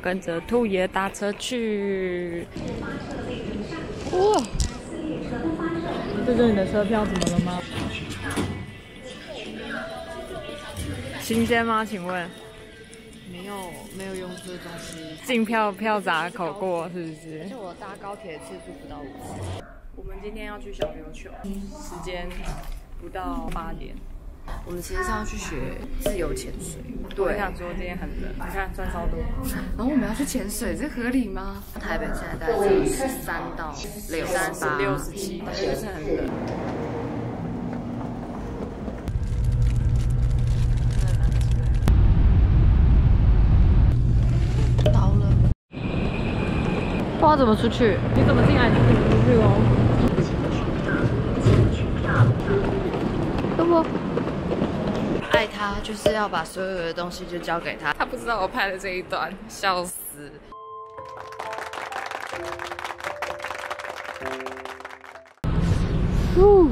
们跟着兔爷搭车去。哇！这是你的车票，怎么了吗？新鲜吗？请问？没有，没有用这东西。进票票闸口过是不是？就我搭高铁次数不到五次。我们今天要去小琉球，时间不到八点。我们其实是要去学自由潜水。对，我想说今天很冷，你看穿超多。然后我们要去潜水，这合理吗？台北现在大概是十三到六三八六十七，就是很冷。到了，不知道怎么出去？你怎么进来就怎么出去哦？爱他就是要把所有的东西就交给他。他不知道我拍的这一段，笑死。呜！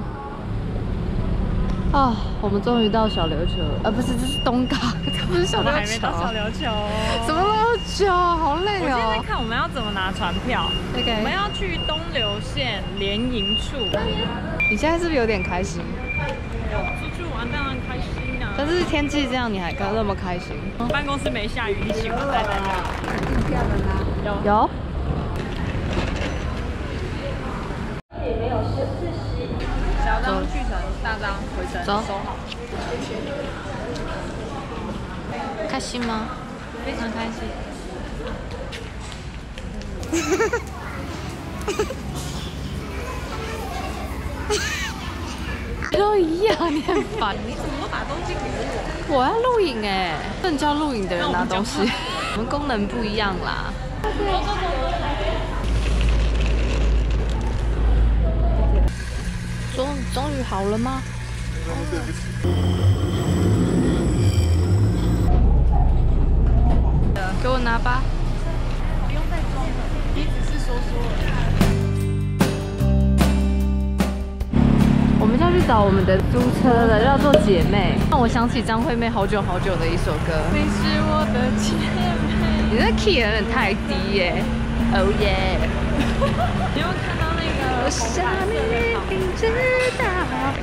啊，我们终于到小琉球，啊，不是，这是东港，这不是小琉球。还没到小琉球，怎么那么久？好累哦。我现在看我们要怎么拿船票。OK。我们要去东流县联营处。你现在是不是有点开心？出去玩当然开心啊！但是天气这样，你还开那么开心？办公室没下雨，你喜欢在那里？订票了吗？有。有。也没有是四十。小张去程，大张回程。走。收好。开心吗？非常开心。都一样，你很烦。把东西给我？我要录影哎，不能叫录影的人拿东西。我们功能不一样啦。终终于好了吗？给我拿吧。不用再装了，你只是说说要去找我们的租车了，要做姐妹，让我想起张惠妹好久好久的一首歌。你是我的姐妹。你的 key 有点太低耶。Oh yeah。你有看到那个？我想你知道。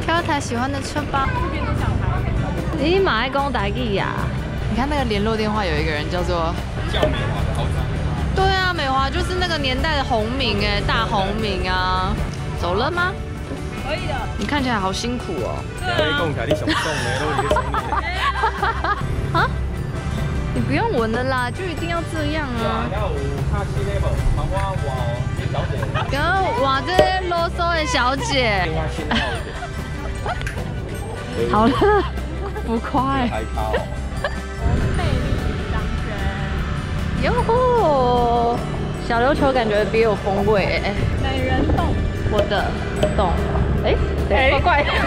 挑台喜欢的车吧。这边都小孩。你马爱公打记呀？你看那个联络电话有一个人叫做叫美华的豪宅。对啊，美华就是那个年代的红名哎，大红名啊。走了吗？可以的。你看起来好辛苦哦。对啊。啊？你不用闻了啦，就一定要这样啊。然后哇，这些啰嗦的小姐。好了，不快。魅力当真。哟吼，小琉球感觉别有风味哎。美人洞，我的洞。哎，怪怪。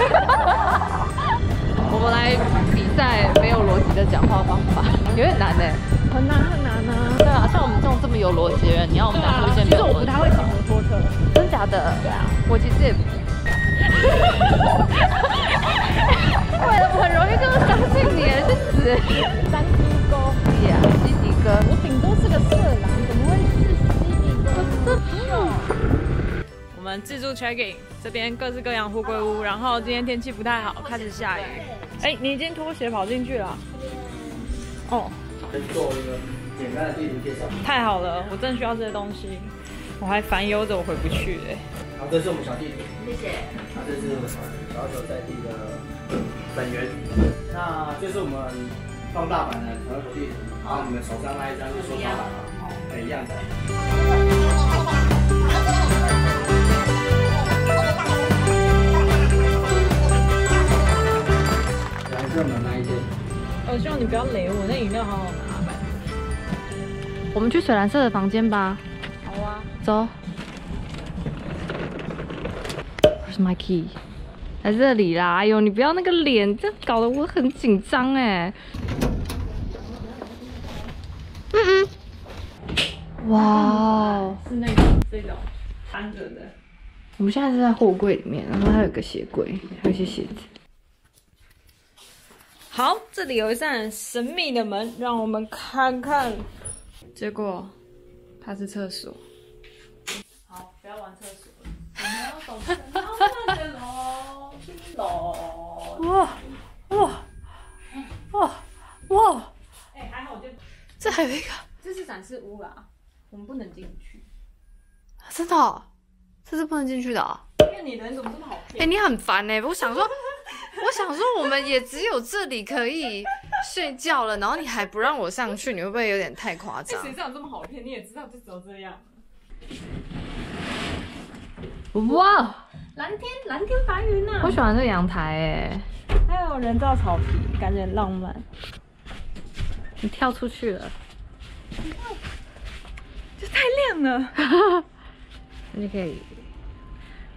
我们来比赛没有逻辑的讲话方法，有点难哎。很难很难啊。对啊，像我们这种这么有逻辑的人，你要我们讲出一些没有逻辑。其实我不太会骑摩托车。真假的？对啊。我其实也。为了很容易就相信你，去死。们自助 checking 这边各式各样货柜屋，然后今天天气不太好，开始下雨。哎，你已经脱鞋跑进去了。哦。先做一个简单的地图介绍。太好了，我正需要这些东西，我还烦忧着我回不去哎。好，这是我们小地图。谢谢。那这是小球在地的本源。那这是我们放大版的小球地图。好，你们手上那一张是缩小版吗？好，一样的。不要雷我，那饮料好好拿。我们去水蓝色的房间吧。好啊，走。Where's my key？在这里啦！哎呦，你不要那个脸，这搞得我很紧张哎。嗯嗯。哇，是那种这种翻着的。我们现在是在货柜里面，然后还有个鞋柜，还有一些鞋子。好，这里有一扇神秘的门，让我们看看。结果它是厕所。好，不要玩厕所了，我们要走那个楼，楼。哇哇哇哇！哎，还好就这还有一个，这是展示屋啦，我们不能进去。真的哦、这是不能进去的、哦。因为你人怎么这么好骗哎、骗？你很烦呢、我想说，我想说，我们也只有这里可以睡觉了，然后你还不让我上去，你会不会有点太夸张？谁知道这么好骗？你也知道就只有这样。哇，蓝天，蓝天白云呐、我喜欢这个阳台哎，还有人造草皮，感觉很浪漫。你跳出去了，你看这太亮了，你可以。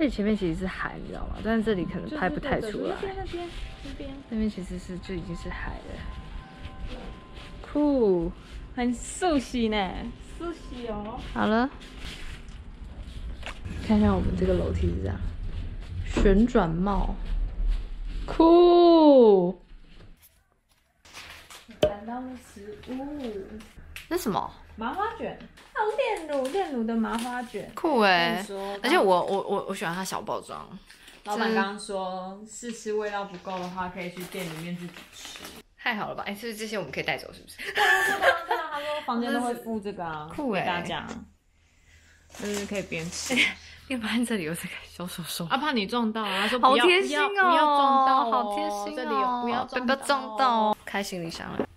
而且前面其实是海，你知道吗？但是这里可能拍不太出来。那边，那边，那边，那边其实是就已经是海了。酷，很熟悉呢，熟悉哦。好了，看一下我们这个楼梯是这样，旋转帽，酷。看到了食物，那什么？麻花卷，还有炼乳，炼乳的麻花卷。酷哎、而且我我我我喜欢它小包装，老板刚刚说，试吃味道不够的话，可以去店里面自己吃。太好了吧？哎、是不是这些我们可以带走？是不是？对啊，对啊，他说房间都会附这个啊，酷欸大家，就是可以边吃。你发现这里有这个小手手，啊，怕你撞到啊，他说好不要贴心哦，不要不要撞到哦，好贴心哦，这里不要不要撞到哦，开行李箱了。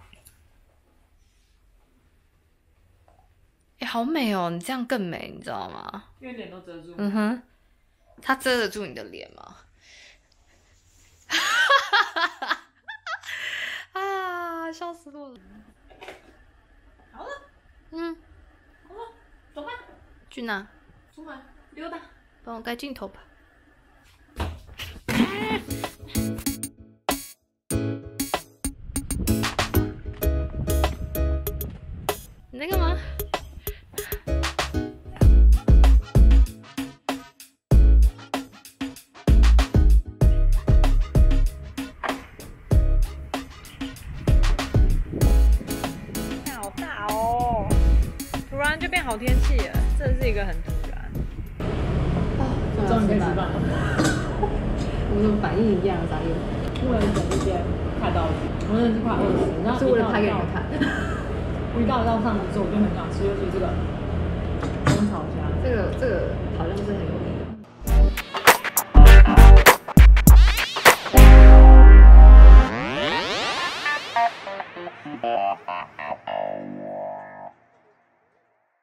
好美哦！你这样更美，你知道吗？因为脸都遮住。嗯哼，它遮得住你的脸吗？啊，笑死我了！好了，嗯，好了，走吧，去哪？出门溜达。帮我盖镜头吧。你在干嘛？然就变好天气了，这是一个很突然。终于可以吃饭了。我们怎么反应一样？咋有？为了等一些快到了，我真的是快饿死。然后是为了拍给你们看。一到到上的时候，我就很想吃，尤其这个红炒虾。这个这个好像是很有名